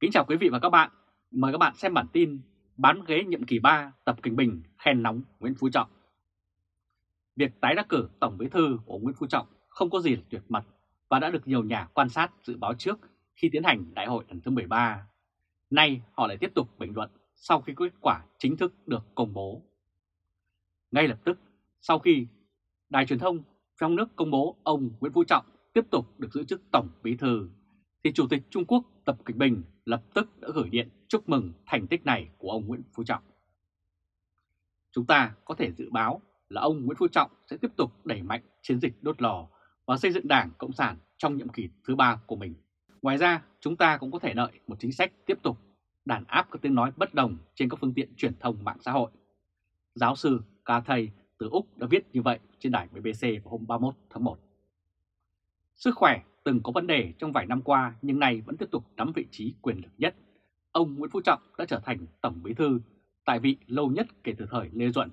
Kính chào quý vị và các bạn. Mời các bạn xem bản tin bán ghế nhiệm kỳ 3 Tập Kinh Bình khen nóng Nguyễn Phú Trọng. Việc tái đắc cử Tổng Bí thư của Nguyễn Phú Trọng không có gì là tuyệt mật và đã được nhiều nhà quan sát dự báo trước khi tiến hành đại hội lần thứ 13. Nay họ lại tiếp tục bình luận sau khi kết quả chính thức được công bố. Ngay lập tức, sau khi đài truyền thông trong nước công bố ông Nguyễn Phú Trọng tiếp tục được giữ chức Tổng Bí thư, thì Chủ tịch Trung Quốc Tập Cận Bình lập tức đã gửi điện chúc mừng thành tích này của ông Nguyễn Phú Trọng. Chúng ta có thể dự báo là ông Nguyễn Phú Trọng sẽ tiếp tục đẩy mạnh chiến dịch đốt lò và xây dựng Đảng Cộng sản trong nhiệm kỳ thứ ba của mình. Ngoài ra, chúng ta cũng có thể đợi một chính sách tiếp tục đàn áp các tiếng nói bất đồng trên các phương tiện truyền thông mạng xã hội. Giáo sư Ca Thầy từ Úc đã viết như vậy trên đài BBC vào hôm 31 tháng 1. Sức khỏe từng có vấn đề trong vài năm qua nhưng nay vẫn tiếp tục nắm vị trí quyền lực nhất. Ông Nguyễn Phú Trọng đã trở thành Tổng Bí Thư tại vị lâu nhất kể từ thời Lê Duẩn,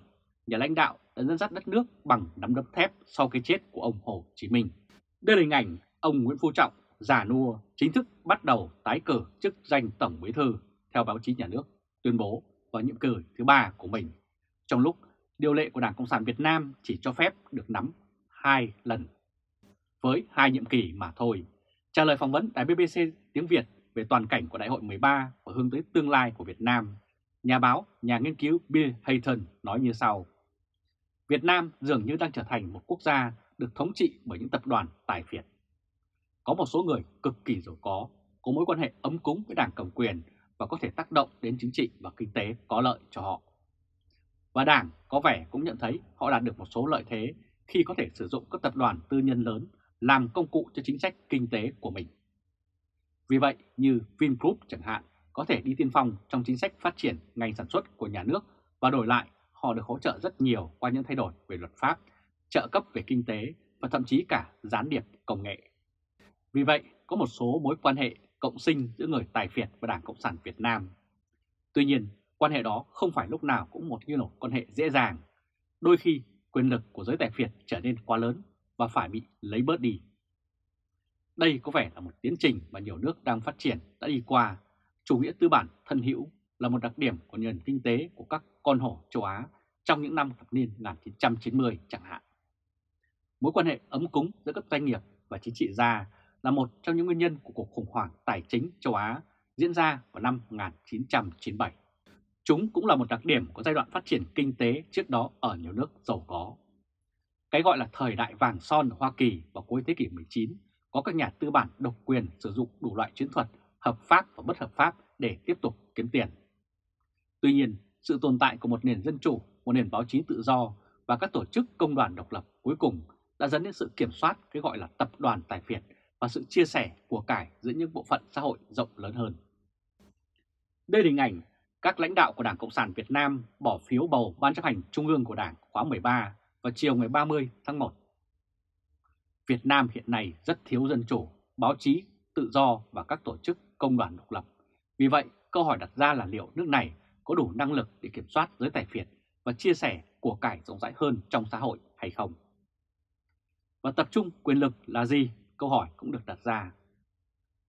nhà lãnh đạo đã dẫn dắt đất nước bằng nắm đấm thép sau cái chết của ông Hồ Chí Minh. Đây là hình ảnh ông Nguyễn Phú Trọng già nua chính thức bắt đầu tái cử chức danh Tổng Bí Thư theo báo chí nhà nước tuyên bố vào nhiệm cử thứ ba của mình, trong lúc điều lệ của Đảng Cộng sản Việt Nam chỉ cho phép được nắm hai lần với hai nhiệm kỳ mà thôi. Trả lời phỏng vấn tại BBC tiếng Việt về toàn cảnh của Đại hội 13 và hướng tới tương lai của Việt Nam, nhà báo, nhà nghiên cứu Bill Hayton nói như sau. Việt Nam dường như đang trở thành một quốc gia được thống trị bởi những tập đoàn tài phiệt. Có một số người cực kỳ giàu có, có mối quan hệ ấm cúng với đảng cầm quyền và có thể tác động đến chính trị và kinh tế có lợi cho họ. Và đảng có vẻ cũng nhận thấy họ đạt được một số lợi thế khi có thể sử dụng các tập đoàn tư nhân lớn làm công cụ cho chính sách kinh tế của mình. Vì vậy như Vingroup chẳng hạn có thể đi tiên phong trong chính sách phát triển ngành sản xuất của nhà nước và đổi lại họ được hỗ trợ rất nhiều qua những thay đổi về luật pháp, trợ cấp về kinh tế và thậm chí cả gián điệp công nghệ. Vì vậy có một số mối quan hệ cộng sinh giữa người tài phiệt và Đảng Cộng sản Việt Nam. Tuy nhiên, quan hệ đó không phải lúc nào cũng một như một quan hệ dễ dàng. Đôi khi quyền lực của giới tài phiệt trở nên quá lớn và phải bị lấy bớt đi. Đây có vẻ là một tiến trình mà nhiều nước đang phát triển đã đi qua. Chủ nghĩa tư bản thân hữu là một đặc điểm của nền kinh tế của các con hổ châu Á trong những năm thập niên 1990 chẳng hạn. Mối quan hệ ấm cúng giữa các doanh nghiệp và chính trị gia là một trong những nguyên nhân của cuộc khủng hoảng tài chính châu Á diễn ra vào năm 1997. Chúng cũng là một đặc điểm của giai đoạn phát triển kinh tế trước đó ở nhiều nước giàu có. Cái gọi là thời đại vàng son ở Hoa Kỳ vào cuối thế kỷ 19 có các nhà tư bản độc quyền sử dụng đủ loại chiến thuật hợp pháp và bất hợp pháp để tiếp tục kiếm tiền. Tuy nhiên, sự tồn tại của một nền dân chủ, một nền báo chí tự do và các tổ chức công đoàn độc lập cuối cùng đã dẫn đến sự kiểm soát cái gọi là tập đoàn tài phiệt và sự chia sẻ của cải giữa những bộ phận xã hội rộng lớn hơn. Đây là hình ảnh các lãnh đạo của Đảng Cộng sản Việt Nam bỏ phiếu bầu Ban chấp hành Trung ương của Đảng khóa 13 vào chiều ngày 30 tháng 1. Việt Nam hiện nay rất thiếu dân chủ, báo chí, tự do và các tổ chức công đoàn độc lập. Vì vậy, câu hỏi đặt ra là liệu nước này có đủ năng lực để kiểm soát giới tài phiệt và chia sẻ của cải rộng rãi hơn trong xã hội hay không? Và tập trung quyền lực là gì? Câu hỏi cũng được đặt ra.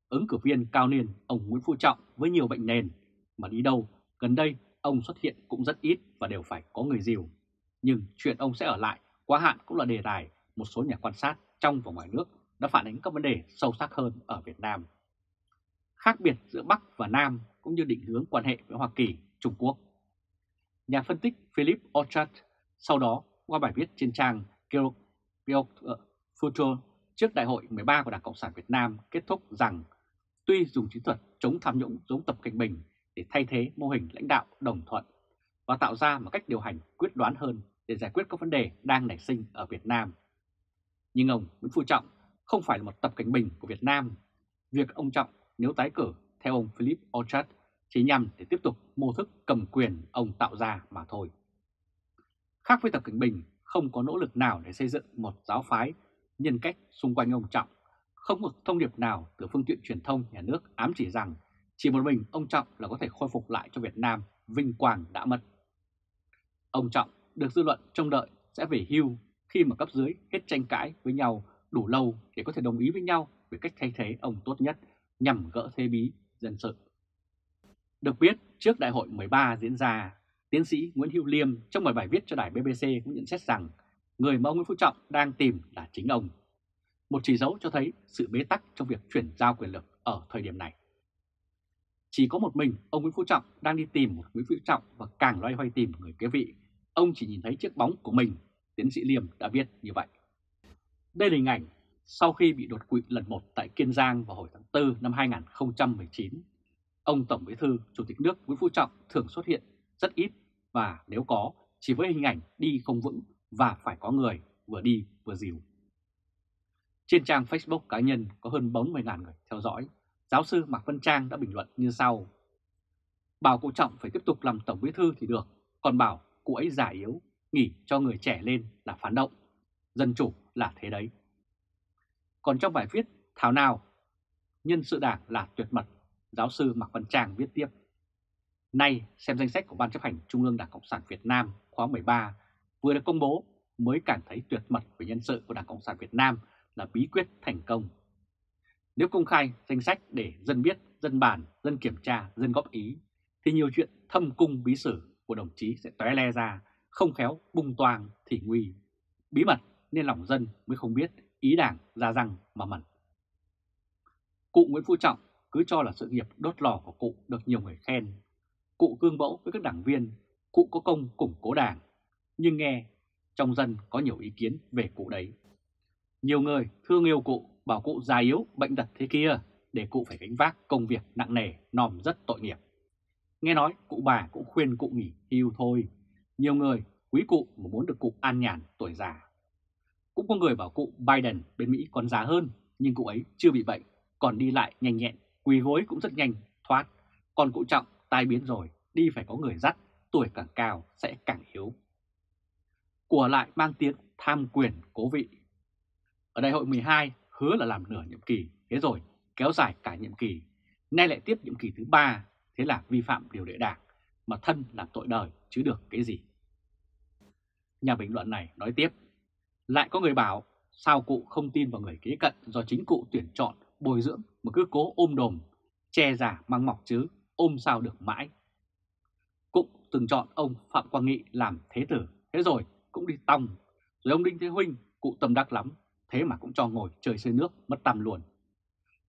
Ứng cử viên cao niên ông Nguyễn Phú Trọng với nhiều bệnh nền mà đi đâu gần đây ông xuất hiện cũng rất ít và đều phải có người dìu. Nhưng chuyện ông sẽ ở lại quá hạn cũng là đề tài một số nhà quan sát trong và ngoài nước đã phản ánh các vấn đề sâu sắc hơn ở Việt Nam. Khác biệt giữa Bắc và Nam cũng như định hướng quan hệ với Hoa Kỳ, Trung Quốc. Nhà phân tích Philip Orchard sau đó qua bài viết trên trang ờ, Future trước đại hội 13 của Đảng Cộng sản Việt Nam kết thúc rằng tuy dùng chiến thuật chống tham nhũng giống Tập Cảnh Bình để thay thế mô hình lãnh đạo đồng thuận và tạo ra một cách điều hành quyết đoán hơn để giải quyết các vấn đề đang nảy sinh ở Việt Nam. Nhưng ông Nguyễn Phú Trọng không phải là một tập cảnh bình của Việt Nam. Việc ông Trọng nếu tái cử theo ông Philip Orchard chỉ nhằm để tiếp tục mô thức cầm quyền ông tạo ra mà thôi. Khác với Tập Cảnh Bình, không có nỗ lực nào để xây dựng một giáo phái nhân cách xung quanh ông Trọng, không một thông điệp nào từ phương tiện truyền thông nhà nước ám chỉ rằng chỉ một mình ông Trọng là có thể khôi phục lại cho Việt Nam vinh quang đã mất. Ông Trọng được dư luận trông đợi sẽ về hưu khi mà cấp dưới hết tranh cãi với nhau đủ lâu để có thể đồng ý với nhau về cách thay thế ông tốt nhất nhằm gỡ thế bí dân sự. Được biết, trước đại hội 13 diễn ra, tiến sĩ Nguyễn Hữu Liêm trong một bài viết cho đài BBC cũng nhận xét rằng người mà ông Nguyễn Phú Trọng đang tìm là chính ông. Một chỉ dấu cho thấy sự bế tắc trong việc chuyển giao quyền lực ở thời điểm này. Chỉ có một mình ông Nguyễn Phú Trọng đang đi tìm một Nguyễn Phú Trọng và càng loay hoay tìm người kế vị, ông chỉ nhìn thấy chiếc bóng của mình, tiến sĩ Liêm đã viết như vậy. Đây là hình ảnh sau khi bị đột quỵ lần một tại Kiên Giang vào hồi tháng 4 năm 2019. Ông Tổng Bí thư Chủ tịch nước Nguyễn Phú Trọng thường xuất hiện rất ít và nếu có chỉ với hình ảnh đi không vững và phải có người vừa đi vừa dìu. Trên trang Facebook cá nhân có hơn 40.000 người theo dõi, giáo sư Mạc Văn Trang đã bình luận như sau. Bảo cụ Trọng phải tiếp tục làm Tổng Bí Thư thì được, còn bảo cụ ấy già yếu, nghỉ cho người trẻ lên là phản động. Dân chủ là thế đấy. Còn trong bài viết Thảo nào, nhân sự đảng là tuyệt mật, giáo sư Mạc Văn Trang viết tiếp. Nay xem danh sách của Ban chấp hành Trung ương Đảng Cộng sản Việt Nam khóa 13 vừa được công bố mới cảm thấy tuyệt mật về nhân sự của Đảng Cộng sản Việt Nam là bí quyết thành công. Nếu công khai danh sách để dân biết, dân bàn, dân kiểm tra, dân góp ý, thì nhiều chuyện thâm cung bí sử của đồng chí sẽ tóe le ra, không khéo bung toang thì nguy. Bí mật nên lòng dân mới không biết ý đảng ra răng mà mẩn. Cụ Nguyễn Phú Trọng cứ cho là sự nghiệp đốt lò của cụ được nhiều người khen. Cụ gương mẫu với các đảng viên, cụ có công củng cố đảng, nhưng nghe trong dân có nhiều ý kiến về cụ đấy. Nhiều người thương yêu cụ, bảo cụ già yếu, bệnh tật thế kia, để cụ phải gánh vác công việc nặng nề, nòm rất tội nghiệp. Nghe nói cụ bà cũng khuyên cụ nghỉ hưu thôi. Nhiều người quý cụ mà muốn được cụ an nhàn tuổi già. Cũng có người bảo cụ Biden bên Mỹ còn già hơn, nhưng cụ ấy chưa bị bệnh, còn đi lại nhanh nhẹn, quỳ gối cũng rất nhanh, thoát. Còn cụ Trọng tai biến rồi, đi phải có người dắt, tuổi càng cao sẽ càng yếu. Của lại mang tiếng tham quyền cố vị. Ở đại hội 12 hứa là làm nửa nhiệm kỳ, thế rồi kéo dài cả nhiệm kỳ. Nay lại tiếp nhiệm kỳ thứ ba, thế là vi phạm điều lệ đảng, mà thân làm tội đời chứ được cái gì. Nhà bình luận này nói tiếp, lại có người bảo sao cụ không tin vào người kế cận do chính cụ tuyển chọn, bồi dưỡng mà cứ cố ôm đồm, che giả mang mọc chứ, ôm sao được mãi. Cụ từng chọn ông Phạm Quang Nghị làm thế tử, thế rồi cũng đi tòng, rồi ông Đinh Thế Huynh, cụ tâm đắc lắm, thế mà cũng cho ngồi chơi xây nước mất tầm luôn.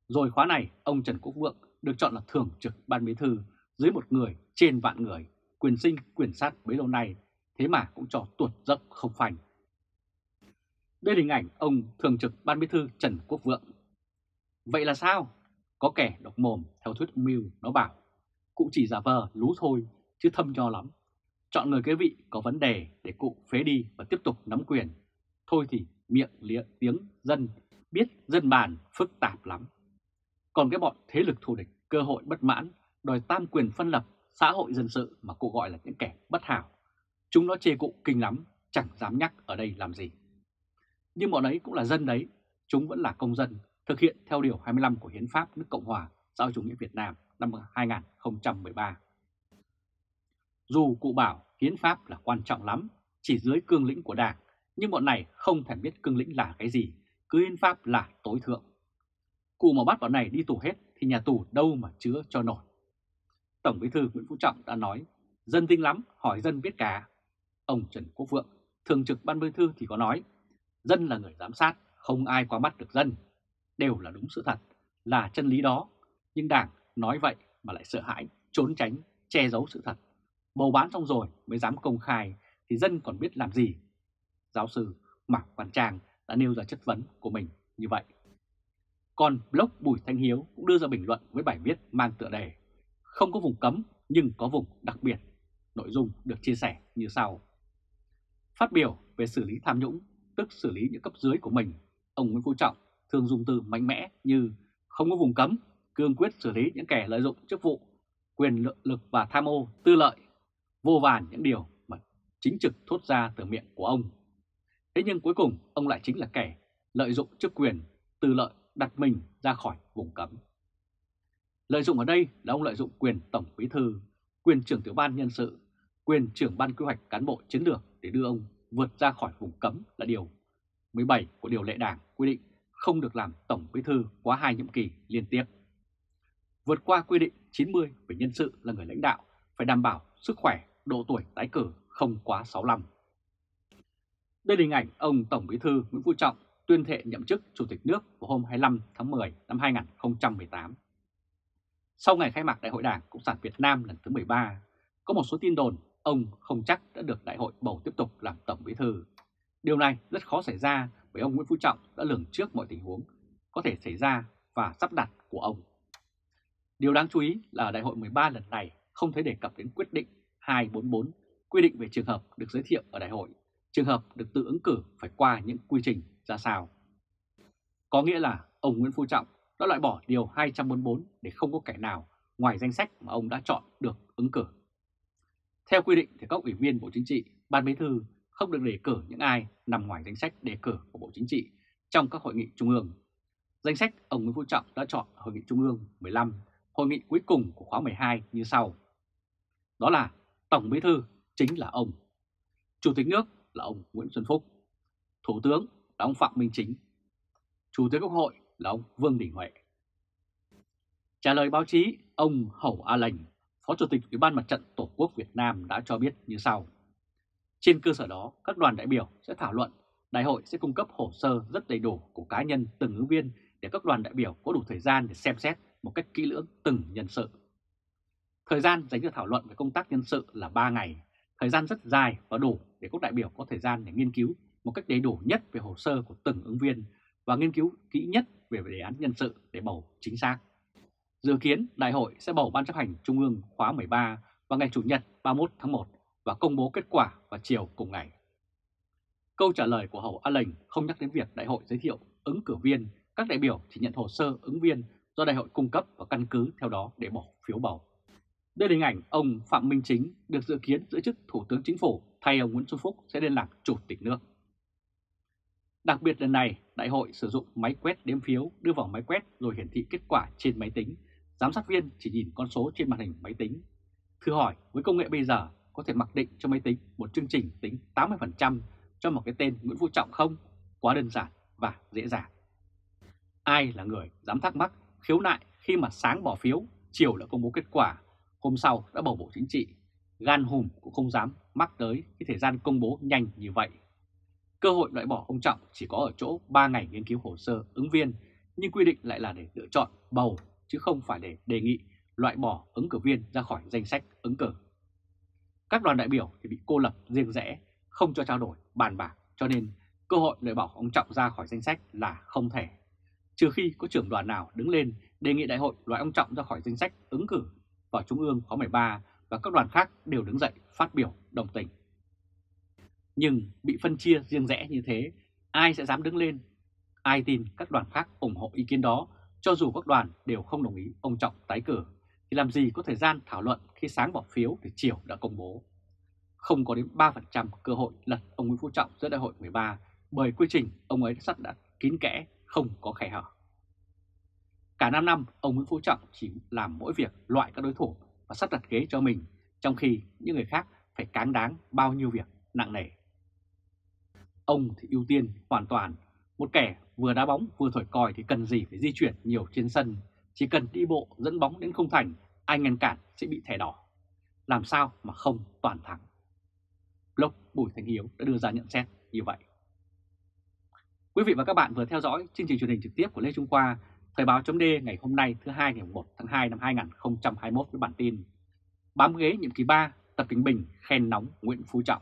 Rồi khóa này, ông Trần Quốc Vượng được chọn là thường trực ban bí thư dưới một người trên vạn người, quyền sinh, quyền sát bấy lâu nay, thế mà cũng cho tuột dốc không phanh. Đây là hình ảnh ông thường trực ban bí thư Trần Quốc Vượng. Vậy là sao? Có kẻ độc mồm theo thuyết mưu nó bảo, cụ chỉ giả vờ lú thôi chứ thâm nho lắm. Chọn người kế vị có vấn đề để cụ phế đi và tiếp tục nắm quyền. Thôi thì miệng liệng tiếng dân, biết dân bàn phức tạp lắm. Còn cái bọn thế lực thù địch, cơ hội bất mãn, đòi tam quyền phân lập, xã hội dân sự mà cụ gọi là những kẻ bất hảo. Chúng nó chê cụ kinh lắm, chẳng dám nhắc ở đây làm gì. Nhưng bọn ấy cũng là dân đấy, chúng vẫn là công dân, thực hiện theo Điều 25 của Hiến pháp nước Cộng hòa xã hội chủ nghĩa Việt Nam năm 2013. Dù cụ bảo Hiến pháp là quan trọng lắm, chỉ dưới cương lĩnh của Đảng, nhưng bọn này không thể biết cương lĩnh là cái gì, cứ Hiến pháp là tối thượng. Cụ mà bắt bọn này đi tù hết thì nhà tù đâu mà chứa cho nổi. Tổng bí thư Nguyễn Phú Trọng đã nói, dân tinh lắm, hỏi dân biết cả. Ông Trần Quốc Vượng, thường trực ban bí thư thì có nói, dân là người giám sát, không ai qua mắt được dân. Đều là đúng sự thật, là chân lý đó. Nhưng Đảng nói vậy mà lại sợ hãi, trốn tránh, che giấu sự thật. Bầu bán xong rồi mới dám công khai thì dân còn biết làm gì. Giáo sư Mạc Văn Trang đã nêu ra chất vấn của mình như vậy. Còn blog Bùi Thanh Hiếu cũng đưa ra bình luận với bài viết mang tựa đề Không có vùng cấm nhưng có vùng đặc biệt. Nội dung được chia sẻ như sau. Phát biểu về xử lý tham nhũng, tức xử lý những cấp dưới của mình, ông Nguyễn Phú Trọng thường dùng từ mạnh mẽ như không có vùng cấm, cương quyết xử lý những kẻ lợi dụng chức vụ, quyền lực và tham ô, tư lợi, vô vàn những điều mà chính trực thốt ra từ miệng của ông. Thế nhưng cuối cùng ông lại chính là kẻ lợi dụng chức quyền, tư lợi đặt mình ra khỏi vùng cấm. Lợi dụng ở đây là ông lợi dụng quyền Tổng Bí Thư, quyền trưởng tiểu ban nhân sự, quyền trưởng ban quy hoạch cán bộ chiến lược để đưa ông vượt ra khỏi vùng cấm là điều 17 của điều lệ đảng quy định không được làm Tổng Bí Thư quá hai nhiệm kỳ liên tiếp. vượt qua quy định 90 về nhân sự là người lãnh đạo phải đảm bảo sức khỏe, độ tuổi tái cử không quá 65. Đây là hình ảnh ông Tổng Bí thư Nguyễn Phú Trọng tuyên thệ nhậm chức Chủ tịch nước vào hôm 25 tháng 10 năm 2018. Sau ngày khai mạc Đại hội Đảng Cộng sản Việt Nam lần thứ 13, có một số tin đồn ông không chắc đã được đại hội bầu tiếp tục làm Tổng Bí thư. Điều này rất khó xảy ra bởi ông Nguyễn Phú Trọng đã lường trước mọi tình huống có thể xảy ra và sắp đặt của ông. Điều đáng chú ý là đại hội 13 lần này không thấy đề cập đến quyết định 244 quy định về trường hợp được giới thiệu ở đại hội, trường hợp được tự ứng cử phải qua những quy trình ra sao. Có nghĩa là ông Nguyễn Phú Trọng đã loại bỏ điều 244 để không có kẻ nào ngoài danh sách mà ông đã chọn được ứng cử. Theo quy định thì các ủy viên Bộ Chính trị, Ban Bí thư không được đề cử những ai nằm ngoài danh sách đề cử của Bộ Chính trị trong các hội nghị trung ương. Danh sách ông Nguyễn Phú Trọng đã chọn hội nghị trung ương 15, hội nghị cuối cùng của khóa 12 như sau. Đó là Tổng Bí thư chính là ông, Chủ tịch nước là ông Nguyễn Xuân Phúc, Thủ tướng là ông Phạm Minh Chính, Chủ tịch Quốc hội là ông Vương Đình Huệ. Trả lời báo chí, ông Hậu A Lành, Phó Chủ tịch Ủy ban Mặt trận Tổ quốc Việt Nam đã cho biết như sau. Trên cơ sở đó, các đoàn đại biểu sẽ thảo luận, đại hội sẽ cung cấp hồ sơ rất đầy đủ của cá nhân từng ứng viên để các đoàn đại biểu có đủ thời gian để xem xét một cách kỹ lưỡng từng nhân sự. Thời gian dành cho thảo luận về công tác nhân sự là 3 ngày, thời gian rất dài và đủ để các đại biểu có thời gian để nghiên cứu một cách đầy đủ nhất về hồ sơ của từng ứng viên và nghiên cứu kỹ nhất về đề án nhân sự để bầu chính xác. Dự kiến đại hội sẽ bầu Ban chấp hành Trung ương khóa 13 vào ngày Chủ nhật 31 tháng 1 và công bố kết quả vào chiều cùng ngày. Câu trả lời của Hậu A Lệnh không nhắc đến việc đại hội giới thiệu ứng cử viên, các đại biểu chỉ nhận hồ sơ ứng viên do đại hội cung cấp và căn cứ theo đó để bỏ phiếu bầu. Đây là hình ảnh ông Phạm Minh Chính được dự kiến giữ chức Thủ tướng Chính phủ thay ông Nguyễn Xuân Phúc sẽ lên làm Chủ tịch nước. Đặc biệt lần này, đại hội sử dụng máy quét đếm phiếu đưa vào máy quét rồi hiển thị kết quả trên máy tính. Giám sát viên chỉ nhìn con số trên màn hình máy tính. Thử hỏi, với công nghệ bây giờ, có thể mặc định cho máy tính một chương trình tính 80% cho một cái tên Nguyễn Phú Trọng không? Quá đơn giản và dễ dàng. Ai là người dám thắc mắc, khiếu nại khi mà sáng bỏ phiếu, chiều đã công bố kết quả, hôm sau đã bầu Bộ Chính trị. Gan hùm cũng không dám mắc tới khi thời gian công bố nhanh như vậy. Cơ hội loại bỏ ông Trọng chỉ có ở chỗ 3 ngày nghiên cứu hồ sơ ứng viên, nhưng quy định lại là để lựa chọn bầu chứ không phải để đề nghị loại bỏ ứng cử viên ra khỏi danh sách ứng cử. Các đoàn đại biểu thì bị cô lập riêng rẽ, không cho trao đổi, bàn bạc, cho nên cơ hội loại bỏ ông Trọng ra khỏi danh sách là không thể. Trừ khi có trưởng đoàn nào đứng lên đề nghị đại hội loại ông Trọng ra khỏi danh sách ứng cử vào Trung ương khóa 13 và các đoàn khác đều đứng dậy phát biểu đồng tình. Nhưng bị phân chia riêng rẽ như thế, ai sẽ dám đứng lên? Ai tin các đoàn khác ủng hộ ý kiến đó, cho dù các đoàn đều không đồng ý ông Trọng tái cử, thì làm gì có thời gian thảo luận khi sáng bỏ phiếu thì chiều đã công bố. Không có đến 3% cơ hội lật ông Nguyễn Phú Trọng giữa đại hội 13 bởi quy trình ông ấy sắp đặt kín kẽ, không có khe hở. Cả 5 năm, ông Nguyễn Phú Trọng chỉ làm mỗi việc loại các đối thủ và sắp đặt ghế cho mình, trong khi những người khác phải cáng đáng bao nhiêu việc nặng nề. Ông thì ưu tiên hoàn toàn, một kẻ vừa đá bóng vừa thổi còi thì cần gì phải di chuyển nhiều trên sân, chỉ cần đi bộ dẫn bóng đến không thành, ai ngăn cản sẽ bị thẻ đỏ. Làm sao mà không toàn thắng? Blog Bùi Thành Hiếu đã đưa ra nhận xét như vậy. Quý vị và các bạn vừa theo dõi chương trình truyền hình trực tiếp của Lê Trung Khoa, Thời báo chấm ngày hôm nay thứ hai ngày 1 tháng 2 năm 2021 với bản tin Bám ghế nhiệm kỳ 3, Tập Kính Bình khen nóng Nguyễn Phú Trọng.